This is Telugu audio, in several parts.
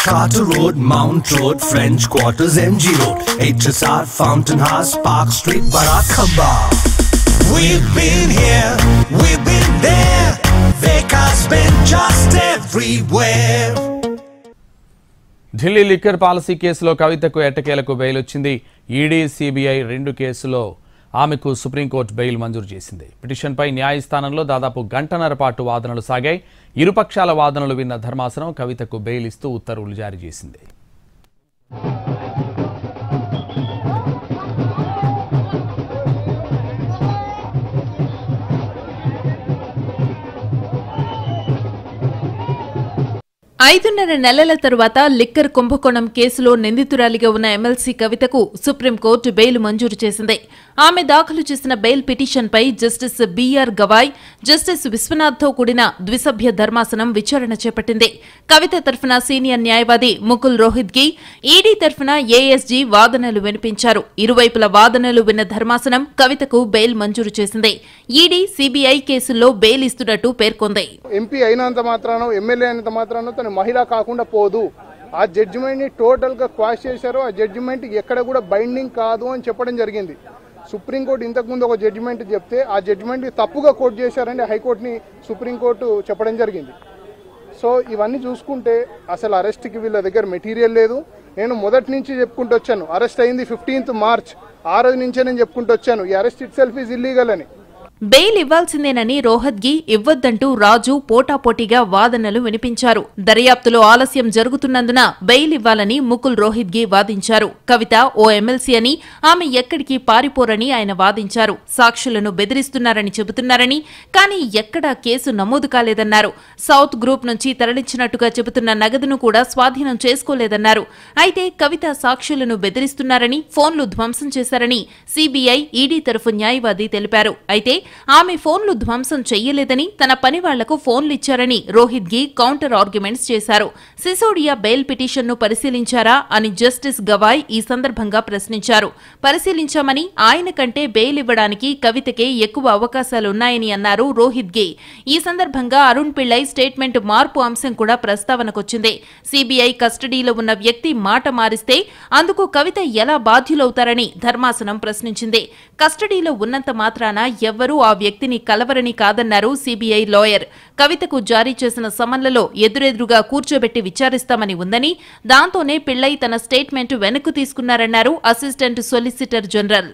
Carter Road, Mount Road, French Quarters, MG Road, HSR, Fountain House, Park Street, Barakaba. We've been here, we've been there. Vekas been just everywhere. Delhi liquor policy కేసులో కవితకు ఎట్టకేలకు బెయిల్ వచ్చింది ఈడీ సిబిఐ రెండు కేసులో ఆమెకు సుప్రీంకోర్టు బెయిల్ మంజూరు చేసింది. పిటిషన్పై న్యాయస్థానంలో దాదాపు గంటన్నర పాటు వాదనలు సాగాయి. ఇరుపక్షాల వాదనలు విన్న ధర్మాసనం కవితకు బెయిల్ ఇస్తూ ఉత్తర్వులు జారీ చేసింది. ఐదున్నర నెలల తరువాత లిక్కర్ కుంభకోణం కేసులో నిందితురాలిగా ఉన్న ఎమ్మెల్సీ కవితకు సుప్రీంకోర్టు బెయిల్ మంజూరు చేసింది. ఆమె దాఖలు చేసిన బెయిల్ పిటిషన్పై జస్టిస్ బీఆర్ గవాయ్ జస్టిస్ విశ్వనాథ్తో కూడిన ద్విసభ్య ధర్మాసనం విచారణ చేపట్టింది. కవిత తరఫున సీనియర్ న్యాయవాది ముకుల్ రోహిత్గి ఈడీ తరఫున ఏఎస్జీ వాదనలు వినిపించారు. ఇరువైపుల వాదనలు విన్న ధర్మాసనం కవితకు బెయిల్ మంజూరు చేసింది. ఈడీ సీబీఐ కేసుల్లో బెయిల్ ఇస్తున్నట్టు పేర్కొంది. ఎంపీ అయినంత మాత్రాన ఎమ్మెల్యే అయినంత మాత్రాన మహిళ కాకుండా పోదు. ఆ జడ్జిమెంట్ని టోటల్గా క్వాష్ చేశారు. ఆ జడ్జిమెంట్ ఎక్కడ కూడా బైండింగ్ కాదు అని చెప్పడం జరిగింది. సుప్రీంకోర్టు ఇంతకుముందు ఒక జడ్జిమెంట్ చెప్తే ఆ జడ్జిమెంట్ తప్పుగా కోర్టు చేశారని హైకోర్టుని సుప్రీంకోర్టు చెప్పడం జరిగింది. సో ఇవన్నీ చూసుకుంటే అసలు అరెస్ట్కి వీళ్ళ దగ్గర మెటీరియల్ లేదు. నేను మొదటి నుంచి చెప్పుకుంటూ వచ్చాను అరెస్ట్ అయింది ఫిఫ్టీన్త్ మార్చ్ ఆ రోజు నుంచే నేను చెప్పుకుంటూ వచ్చాను ఈ arrest it self is illegal అని. బెయిల్ ఇవ్వాల్సిందేనని రోహత్గి ఇవ్వొద్దంటూ రాజు పోటాపోటీగా వాదనలు వినిపించారు. దర్యాప్తులో ఆలస్యం జరుగుతున్నందున బెయిల్ ఇవ్వాలని ముకుల్ రోహిత్గి వాదించారు. కవిత ఓ ఎమ్మెల్సీ అని ఆమె ఎక్కడికి పారిపోరని ఆయన వాదించారు. సాక్షులను బెదిరిస్తున్నారని చెబుతున్నారని కానీ ఎక్కడా కేసు నమోదు కాలేదన్నారు. సౌత్ గ్రూప్ నుంచి తరలించినట్టుగా చెబుతున్న నగదును కూడా స్వాధీనం చేసుకోలేదన్నారు. అయితే కవిత సాక్షులను బెదిరిస్తున్నారని ఫోన్లు ధ్వంసం చేశారని సీబీఐ ఈడీ తరఫు న్యాయవాది తెలిపారు. అయితే ఆమె ఫోన్లు ధ్వంసం చెయ్యలేదని తన పని వాళ్ళకు ఫోన్లిచ్చారని రోహిత్ గి కౌంటర్ ఆర్గ్యుమెంట్స్ చేశారు. సిసోడియా బెయిల్ పిటిషన్ను పరిశీలించారా అని జస్టిస్ గవాయ్ ఈ సందర్భంగా ప్రశ్నించారు. పరిశీలించామని ఆయన కంటే బెయిల్ ఇవ్వడానికి కవితకే ఎక్కువ అవకాశాలున్నాయని అన్నారు రోహిత్ గే. ఈ సందర్భంగా అరుణ్ పిళ్ళై స్టేట్మెంట్ మార్పు అంశం కూడా ప్రస్తావనకొచ్చింది. సిబిఐ కస్టడీలో ఉన్న వ్యక్తి మాట మారిస్తే అందుకు కవిత ఎలా బాధ్యులవుతారని ధర్మాసనం ప్రశ్నించింది. కస్టడీలో ఉన్నంత మాత్రాన ఎవ్వరూ ఆ వ్యక్తిని కలవరని కాదన్నారు సిబిఐ లాయర్. కవితకు జారీ చేసిన సమన్లలో ఎదురెదురుగా కూర్చోబెట్టి విచారిస్తామని ఉందని దాంతోనే పిళ్ళై తన స్టేట్మెంట్ వెనక్కు తీసుకున్నారన్నారు అసిస్టెంట్ సొలిసిటర్ జనరల్.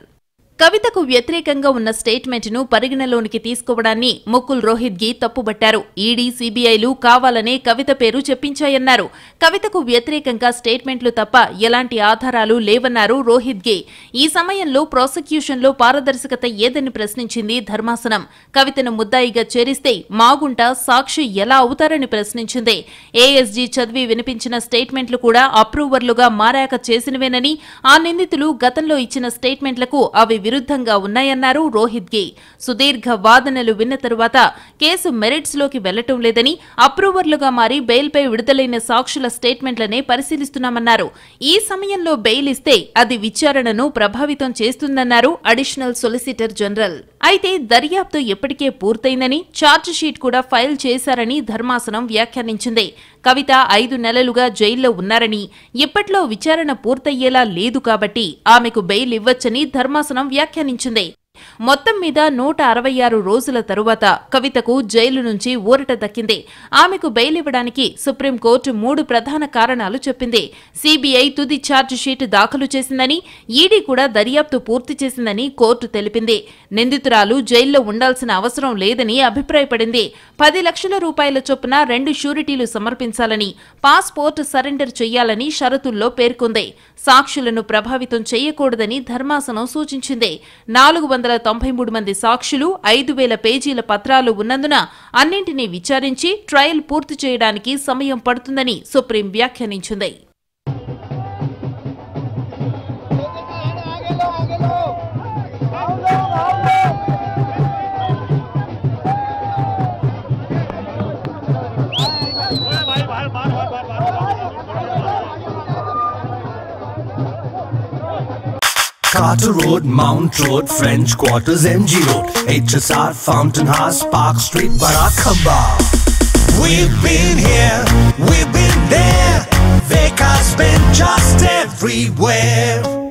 కవితకు వ్యతిరేకంగా ఉన్న స్టేట్మెంట్ను పరిగణలోనికి తీసుకోవడాన్ని ముకుల్ రోహిత్ గీ తప్పుబట్టారు. ఈడీ సీబీఐలు కావాలనే కవిత పేరు చెప్పించాయన్నారు. కవితకు వ్యతిరేకంగా స్టేట్మెంట్లు తప్ప ఎలాంటి ఆధారాలు లేవన్నారు రోహిత్ గే. ఈ సమయంలో ప్రాసిక్యూషన్లో పారదర్శకత ఏదని ప్రశ్నించింది ధర్మాసనం. కవితను ముద్దాయిగా చేరిస్తే మాగుంట సాక్షి ఎలా అవుతారని ప్రశ్నించింది. ఏఎస్జీ చదివి వినిపించిన స్టేట్మెంట్లు కూడా అప్రూవర్లుగా మారాక చేసినవేనని ఆ నిందితులు గతంలో ఇచ్చిన స్టేట్మెంట్లకు అవి విరుద్ధంగా ఉన్నాయన్నారు రోహిత్ గే సుదీర్ఘ వాదనలు విన్న తరువాత కేసు మెరిట్స్లోకి వెళ్ళటం లేదని అప్రూవర్లుగా మారి బెయిల్పై విడుదలైన సాక్షుల స్టేట్మెంట్లనే పరిశీలిస్తున్నామన్నారు. ఈ సమయంలో బెయిల్ ఇస్తే అది విచారణను ప్రభావితం చేస్తుందన్నారు అడిషనల్ సొలిసిటర్ జనరల్. అయితే దర్యాప్తు ఎప్పటికే పూర్తయిందని షీట్ కూడా ఫైల్ చేశారని ధర్మాసనం వ్యాఖ్యానించింది. కవిత ఐదు నెలలుగా జైల్లో ఉన్నారని ఇప్పట్లో విచారణ పూర్తయ్యేలా లేదు కాబట్టి ఆమెకు బెయిల్ ఇవ్వచ్చని ధర్మాసనం వ్యాఖ్యానించింది. మొత్తం మీద నూట అరవై ఆరు రోజుల తరువాత కవితకు జైలు నుంచి ఊరట దక్కింది. ఆమెకు బెయిల్ ఇవ్వడానికి సుప్రీంకోర్టు మూడు ప్రధాన కారణాలు చెప్పింది. సీబీఐ తుది ఛార్జ్ షీట్ దాఖలు చేసిందని ఈడీ కూడా దర్యాప్తు పూర్తి చేసిందని కోర్టు తెలిపింది. నిందితురాలు జైల్లో ఉండాల్సిన అవసరం లేదని అభిప్రాయపడింది. పది లక్షల రూపాయల చొప్పున రెండు షూరిటీలు సమర్పించాలని పాస్పోర్ట్ సరెండర్ చేయాలని షరతుల్లో పేర్కొంది. సాక్షులను ప్రభావితం చేయకూడదని ధర్మాసనం సూచించింది. నాలుగు వందల తొంభై మూడు మంది సాక్షులు ఐదు వేల పేజీల పత్రాలు ఉన్నందున అన్నింటినీ విచారించి ట్రయల్ పూర్తి చేయడానికి సమయం పడుతుందని సుప్రీం వ్యాఖ్యానించింది. Carter Road, Mount Road, French Quarters, MG Road, HSR, Fountain House, Park Street, Barackamba. We've been here, we've been there. Vekas been just everywhere.